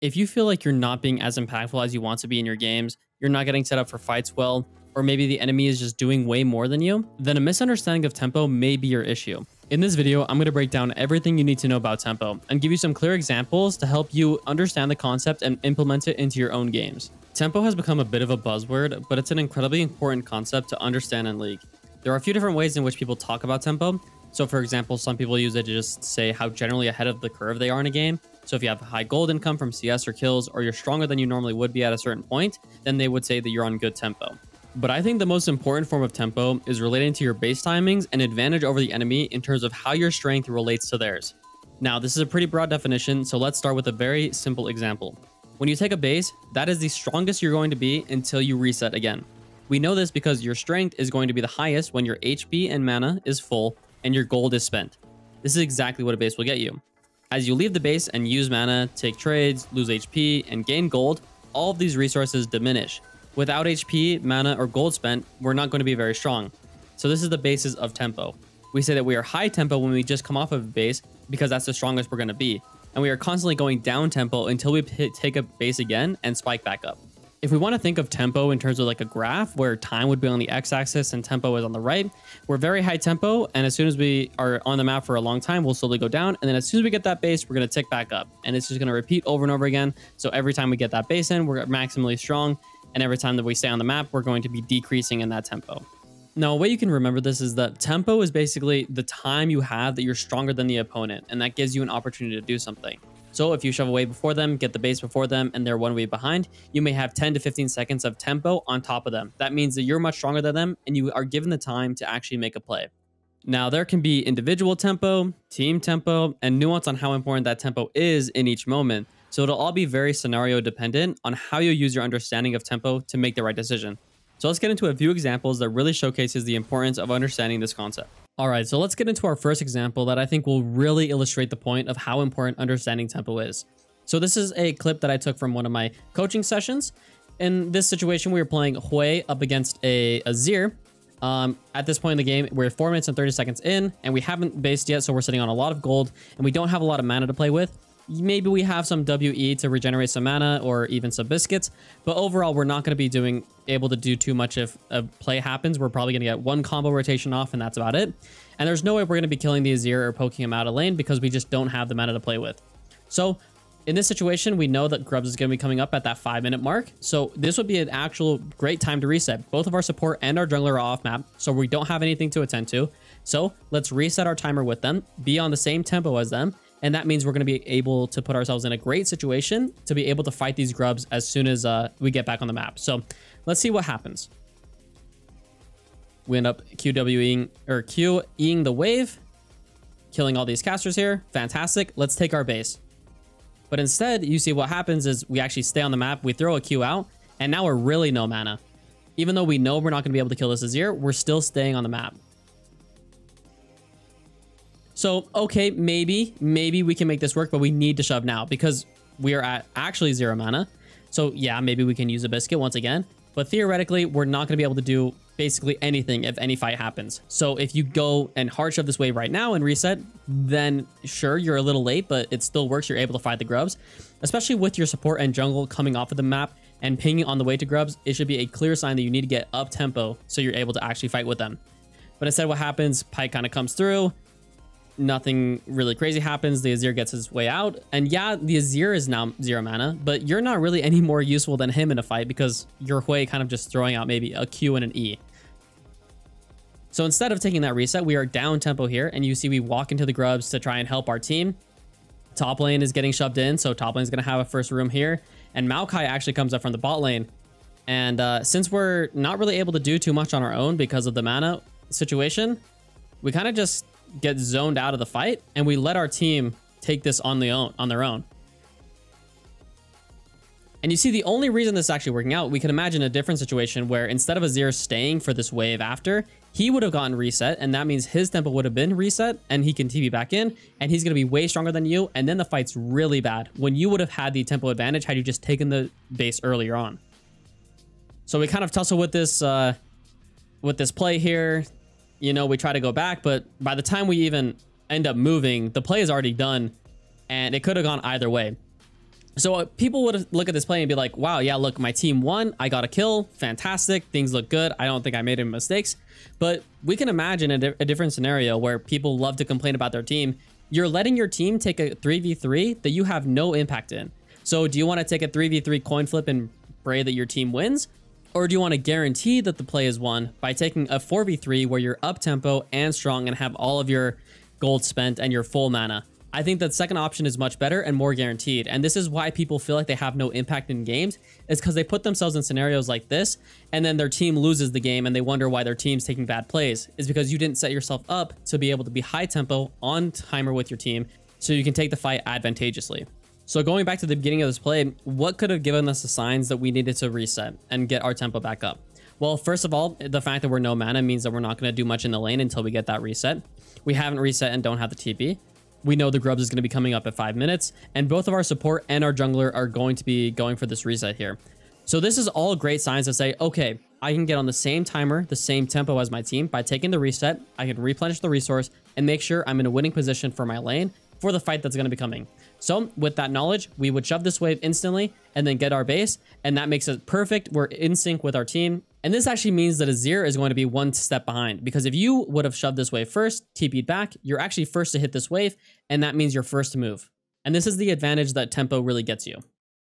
If you feel like you're not being as impactful as you want to be in your games, you're not getting set up for fights well, or maybe the enemy is just doing way more than you, then a misunderstanding of tempo may be your issue. In this video, I'm going to break down everything you need to know about tempo and give you some clear examples to help you understand the concept and implement it into your own games. Tempo has become a bit of a buzzword, but it's an incredibly important concept to understand in League. There are a few different ways in which people talk about tempo. So for example, some people use it to just say how generally ahead of the curve they are in a game, so if you have high gold income from CS or kills, or you're stronger than you normally would be at a certain point, then they would say that you're on good tempo. But I think the most important form of tempo is relating to your base timings and advantage over the enemy in terms of how your strength relates to theirs. Now, this is a pretty broad definition, so let's start with a very simple example. When you take a base, that is the strongest you're going to be until you reset again. We know this because your strength is going to be the highest when your HP and mana is full and your gold is spent. This is exactly what a base will get you. As you leave the base and use mana, take trades, lose HP, and gain gold, all of these resources diminish. Without HP, mana, or gold spent, we're not going to be very strong. So this is the basis of tempo. We say that we are high tempo when we just come off of a base because that's the strongest we're going to be. And we are constantly going down tempo until we take a base again and spike back up. If we want to think of tempo in terms of like a graph where time would be on the x-axis and tempo is on the right, we're very high tempo. And as soon as we are on the map for a long time, we'll slowly go down. And then as soon as we get that base, we're going to tick back up. And it's just going to repeat over and over again. So every time we get that base in, we're maximally strong. And every time that we stay on the map, we're going to be decreasing in that tempo. Now, a way you can remember this is that tempo is basically the time you have that you're stronger than the opponent, and that gives you an opportunity to do something. So if you shove away before them, get the base before them, and they're one way behind, you may have 10 to 15 seconds of tempo on top of them. That means that you're much stronger than them, and you are given the time to actually make a play. Now, there can be individual tempo, team tempo, and nuance on how important that tempo is in each moment. So it'll all be very scenario dependent on how you use your understanding of tempo to make the right decision. So let's get into a few examples that really showcases the importance of understanding this concept. All right, so let's get into our first example that I think will really illustrate the point of how important understanding tempo is. So this is a clip that I took from one of my coaching sessions. In this situation, we were playing Hwei up against a Azir. Um, at this point in the game, we're 4 minutes and 30 seconds in, and we haven't based yet, so we're sitting on a lot of gold, and we don't have a lot of mana to play with. Maybe we have some WE to regenerate some mana or even some biscuits, but overall, we're not going to be doing able to do too much if a play happens. We're probably going to get one combo rotation off, and that's about it. And there's no way we're going to be killing the Azir or poking him out of lane because we just don't have the mana to play with. So in this situation, we know that Grubs is going to be coming up at that five minute mark. So this would be an actual great time to reset. Both of our support and our jungler are off map, so we don't have anything to attend to. So let's reset our timer with them, be on the same tempo as them, and that means we're going to be able to put ourselves in a great situation to be able to fight these grubs as soon as uh, we get back on the map. So let's see what happens. We end up QWing or QEing the wave, killing all these casters here. Fantastic. Let's take our base. But instead, you see what happens is we actually stay on the map. We throw a Q out, and now we're really no mana. Even though we know we're not going to be able to kill this Azir, we're still staying on the map. So, okay, maybe, maybe we can make this work, but we need to shove now because we are at actually zero mana. So yeah, maybe we can use a biscuit once again, but theoretically, we're not going to be able to do basically anything if any fight happens. So if you go and hard shove this wave right now and reset, then sure, you're a little late, but it still works. You're able to fight the grubs, especially with your support and jungle coming off of the map and pinging on the way to grubs. It should be a clear sign that you need to get up tempo so you're able to actually fight with them. But instead, what happens? Pyke kind of comes through nothing really crazy happens. The Azir gets his way out. And yeah, the Azir is now zero mana, but you're not really any more useful than him in a fight because your Hwei kind of just throwing out maybe a Q and an E. So instead of taking that reset, we are down tempo here. And you see we walk into the grubs to try and help our team. Top lane is getting shoved in. So top lane is going to have a first room here. And Maokai actually comes up from the bot lane. And uh, since we're not really able to do too much on our own because of the mana situation, we kind of just get zoned out of the fight and we let our team take this on the own on their own. And you see, the only reason this is actually working out, we can imagine a different situation where instead of Azir staying for this wave after, he would have gotten reset, and that means his tempo would have been reset, and he can TP back in, and he's going to be way stronger than you, and then the fight's really bad, when you would have had the tempo advantage had you just taken the base earlier on. So we kind of tussle with this, uh, with this play here you know, we try to go back, but by the time we even end up moving, the play is already done and it could have gone either way. So uh, people would look at this play and be like, wow, yeah, look, my team won. I got a kill. Fantastic. Things look good. I don't think I made any mistakes. But we can imagine a, di a different scenario where people love to complain about their team. You're letting your team take a 3v3 that you have no impact in. So do you want to take a 3v3 coin flip and pray that your team wins? Or do you want to guarantee that the play is won by taking a 4v3 where you're up tempo and strong and have all of your gold spent and your full mana? I think that second option is much better and more guaranteed. And this is why people feel like they have no impact in games is because they put themselves in scenarios like this and then their team loses the game and they wonder why their team's taking bad plays. Is because you didn't set yourself up to be able to be high tempo on timer with your team so you can take the fight advantageously. So going back to the beginning of this play, what could have given us the signs that we needed to reset and get our tempo back up? Well, first of all, the fact that we're no mana means that we're not going to do much in the lane until we get that reset. We haven't reset and don't have the TP we know the Grubs is going to be coming up at 5 minutes, and both of our support and our jungler are going to be going for this reset here. So this is all great signs to say, okay, I can get on the same timer, the same tempo as my team. By taking the reset, I can replenish the resource and make sure I'm in a winning position for my lane for the fight that's going to be coming. So with that knowledge, we would shove this wave instantly and then get our base, and that makes it perfect. We're in sync with our team, and this actually means that Azir is going to be one step behind because if you would have shoved this wave first, TP'd back, you're actually first to hit this wave, and that means you're first to move. And this is the advantage that tempo really gets you.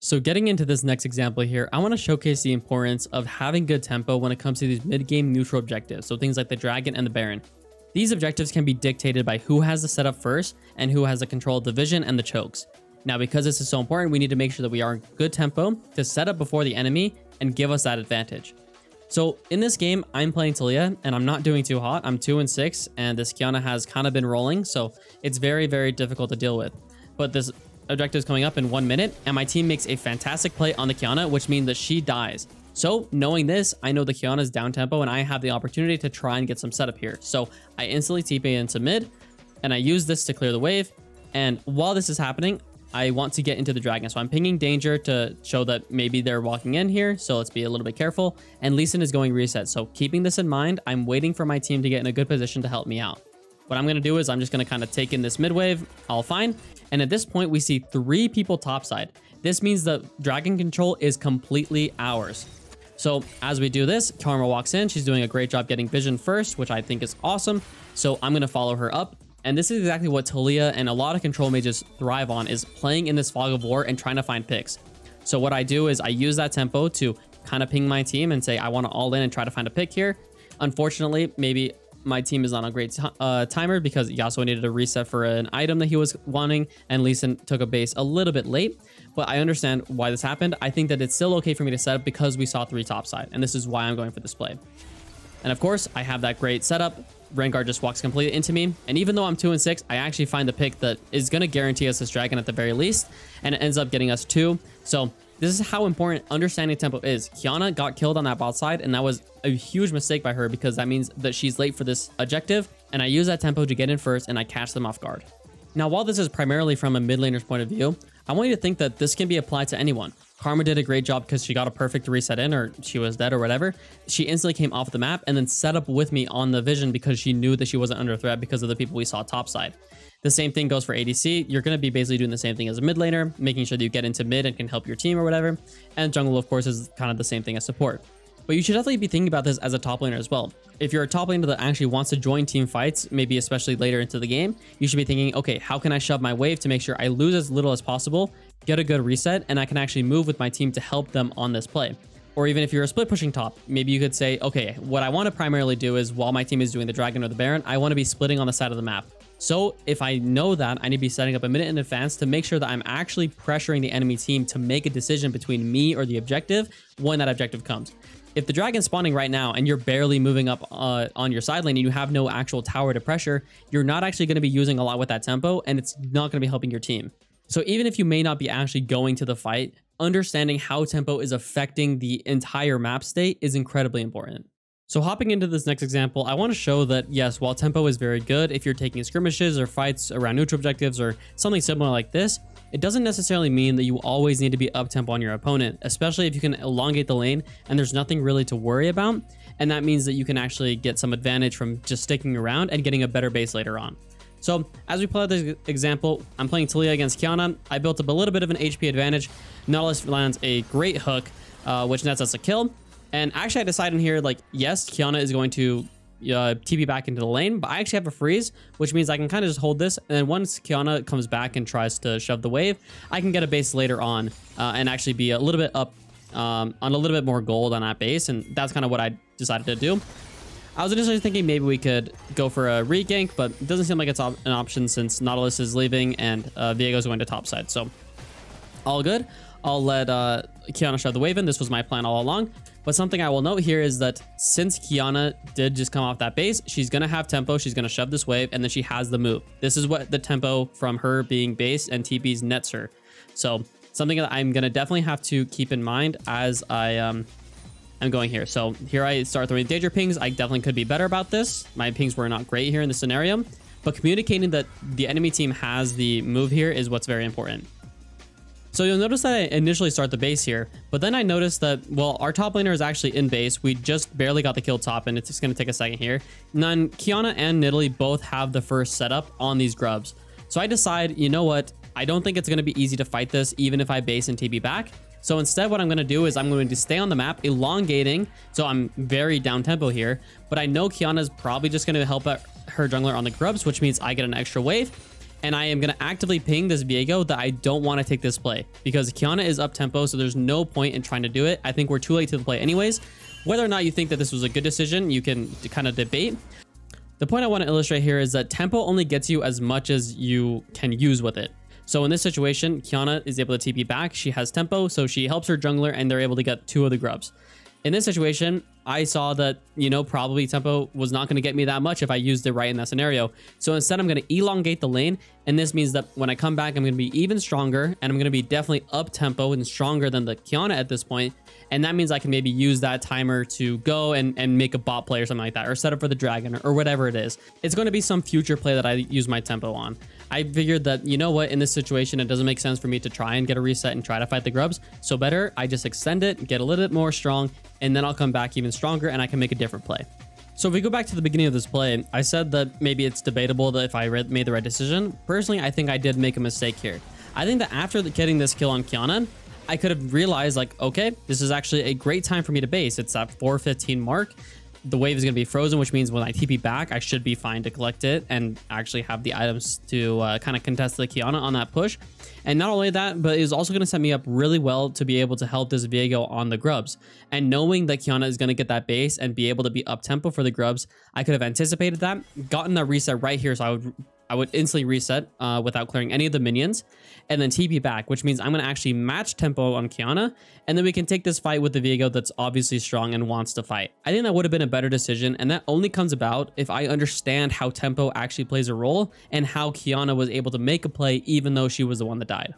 So getting into this next example here, I want to showcase the importance of having good tempo when it comes to these mid-game neutral objectives, so things like the Dragon and the Baron. These objectives can be dictated by who has the setup first and who has the control of the vision and the chokes. Now, because this is so important, we need to make sure that we are in good tempo to set up before the enemy and give us that advantage. So in this game, I'm playing Taliyah and I'm not doing too hot. I'm 2 and 6 and this Qiyana has kind of been rolling. So it's very, very difficult to deal with. But this objective is coming up in one minute and my team makes a fantastic play on the Qiyana, which means that she dies. So knowing this, I know the Qiyana is down tempo and I have the opportunity to try and get some setup here. So I instantly TP into mid and I use this to clear the wave. And while this is happening, I want to get into the dragon. So I'm pinging danger to show that maybe they're walking in here. So let's be a little bit careful. And Lee Sin is going reset. So keeping this in mind, I'm waiting for my team to get in a good position to help me out. What I'm going to do is I'm just going to kind of take in this mid wave, all fine. And at this point, we see three people topside. This means the dragon control is completely ours. So as we do this, Karma walks in. She's doing a great job getting vision first, which I think is awesome. So I'm going to follow her up. And this is exactly what Taliyah and a lot of control mages thrive on is playing in this fog of war and trying to find picks. So what I do is I use that tempo to kind of ping my team and say, I want to all in and try to find a pick here. Unfortunately, maybe my team is on a great uh, timer because Yasuo needed a reset for an item that he was wanting and Lee Sin took a base a little bit late. But I understand why this happened. I think that it's still okay for me to set up because we saw three topside and this is why I'm going for this play. And of course, I have that great setup. Rengar just walks completely into me. And even though I'm 2 and 6, I actually find the pick that is going to guarantee us this dragon at the very least. And it ends up getting us 2. So this is how important understanding tempo is. Qiyana got killed on that bot side, and that was a huge mistake by her because that means that she's late for this objective. And I use that tempo to get in first, and I catch them off guard. Now, while this is primarily from a mid laner's point of view, I want you to think that this can be applied to anyone. Karma did a great job because she got a perfect reset in or she was dead or whatever. She instantly came off the map and then set up with me on the vision because she knew that she wasn't under threat because of the people we saw topside. The same thing goes for ADC. You're going to be basically doing the same thing as a mid laner, making sure that you get into mid and can help your team or whatever. And jungle, of course, is kind of the same thing as support. But you should definitely be thinking about this as a top laner as well. If you're a top laner that actually wants to join team fights, maybe especially later into the game, you should be thinking, okay, how can I shove my wave to make sure I lose as little as possible, get a good reset, and I can actually move with my team to help them on this play. Or even if you're a split pushing top, maybe you could say, okay, what I want to primarily do is while my team is doing the dragon or the baron, I want to be splitting on the side of the map. So if I know that, I need to be setting up a minute in advance to make sure that I'm actually pressuring the enemy team to make a decision between me or the objective when that objective comes if the dragon's spawning right now and you're barely moving up uh, on your side lane and you have no actual tower to pressure, you're not actually going to be using a lot with that tempo and it's not going to be helping your team. So even if you may not be actually going to the fight, understanding how tempo is affecting the entire map state is incredibly important. So hopping into this next example, I want to show that yes, while tempo is very good, if you're taking skirmishes or fights around neutral objectives or something similar like this, it doesn't necessarily mean that you always need to be up tempo on your opponent, especially if you can elongate the lane and there's nothing really to worry about. And that means that you can actually get some advantage from just sticking around and getting a better base later on. So as we play this example, I'm playing Taliyah against Qiyana. I built up a little bit of an HP advantage. Nautilus lands a great hook, uh, which nets us a kill. And actually I decided in here, like, yes, Qiyana is going to uh, TP back into the lane, but I actually have a freeze, which means I can kind of just hold this. And then once Qiyana comes back and tries to shove the wave, I can get a base later on uh, and actually be a little bit up um, on a little bit more gold on that base. And that's kind of what I decided to do. I was initially thinking maybe we could go for a regank, but it doesn't seem like it's op an option since Nautilus is leaving and uh, Viego's going to topside. So all good. I'll let uh, Qiyana shove the wave in. This was my plan all along. But something I will note here is that since Qiyana did just come off that base, she's going to have tempo. She's going to shove this wave, and then she has the move. This is what the tempo from her being base and TP's nets her. So something that I'm going to definitely have to keep in mind as I um, am going here. So here I start throwing danger pings. I definitely could be better about this. My pings were not great here in this scenario. But communicating that the enemy team has the move here is what's very important. So you'll notice that I initially start the base here, but then I noticed that, well, our top laner is actually in base. We just barely got the kill top, and it's just going to take a second here. And then Qiyana and Nidalee both have the first setup on these grubs. So I decide, you know what? I don't think it's going to be easy to fight this, even if I base and TP back. So instead, what I'm going to do is I'm going to stay on the map, elongating. So I'm very down tempo here, but I know Qiyana is probably just going to help her jungler on the grubs, which means I get an extra wave and I am going to actively ping this Viego that I don't want to take this play because Qiyana is up tempo, so there's no point in trying to do it. I think we're too late to the play anyways. Whether or not you think that this was a good decision, you can kind of debate. The point I want to illustrate here is that tempo only gets you as much as you can use with it. So in this situation, Qiyana is able to TP back. She has tempo, so she helps her jungler and they're able to get two of the grubs. In this situation, I saw that, you know, probably tempo was not going to get me that much if I used it right in that scenario. So instead, I'm going to elongate the lane. And this means that when I come back, I'm going to be even stronger and I'm going to be definitely up tempo and stronger than the Qiyana at this point. And that means I can maybe use that timer to go and, and make a bot play or something like that, or set up for the dragon or, or whatever it is. It's going to be some future play that I use my tempo on. I figured that, you know what, in this situation, it doesn't make sense for me to try and get a reset and try to fight the grubs. So better, I just extend it, get a little bit more strong, and then I'll come back even stronger and I can make a different play. So if we go back to the beginning of this play, I said that maybe it's debatable that if I made the right decision. Personally, I think I did make a mistake here. I think that after getting this kill on Qiyana, I could have realized like, okay, this is actually a great time for me to base. It's at 415 mark the wave is going to be frozen, which means when I TP back, I should be fine to collect it and actually have the items to uh, kind of contest the Qiyana on that push. And not only that, but it's also going to set me up really well to be able to help this Viego on the grubs. And knowing that Qiyana is going to get that base and be able to be up tempo for the grubs, I could have anticipated that, gotten that reset right here so I would I would instantly reset uh, without clearing any of the minions and then TP back, which means I'm going to actually match tempo on Qiyana. and then we can take this fight with the Viego that's obviously strong and wants to fight. I think that would have been a better decision, and that only comes about if I understand how tempo actually plays a role and how Qiyana was able to make a play even though she was the one that died.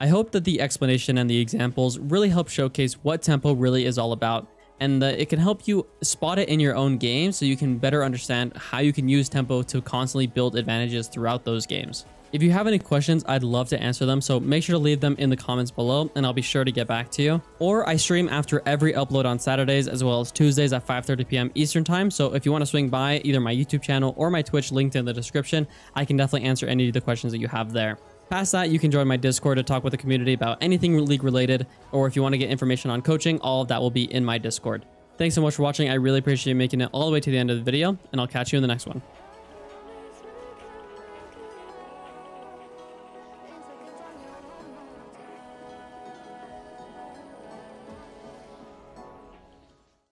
I hope that the explanation and the examples really help showcase what tempo really is all about and it can help you spot it in your own game so you can better understand how you can use tempo to constantly build advantages throughout those games. If you have any questions, I'd love to answer them, so make sure to leave them in the comments below and I'll be sure to get back to you. Or I stream after every upload on Saturdays as well as Tuesdays at 5.30 p.m. Eastern Time, so if you want to swing by either my YouTube channel or my Twitch linked in the description, I can definitely answer any of the questions that you have there. Past that, you can join my Discord to talk with the community about anything league related, or if you want to get information on coaching, all of that will be in my Discord. Thanks so much for watching. I really appreciate you making it all the way to the end of the video, and I'll catch you in the next one.